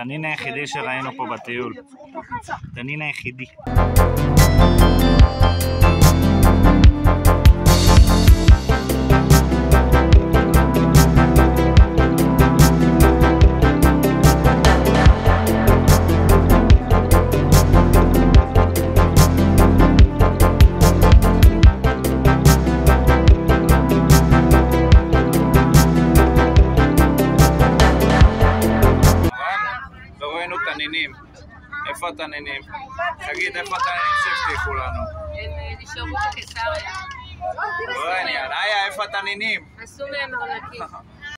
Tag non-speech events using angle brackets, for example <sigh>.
התנין היחידי שראינו פה בטיול. התנין היחידי. לא ראינו תנינים. איפה התנינים? תגיד, איפה התנינים שהבטיחו לנו? הם אה, נשארו בקיסריה. לא עניין. איה, איפה התנינים? עשו מהם ארנקים. <laughs>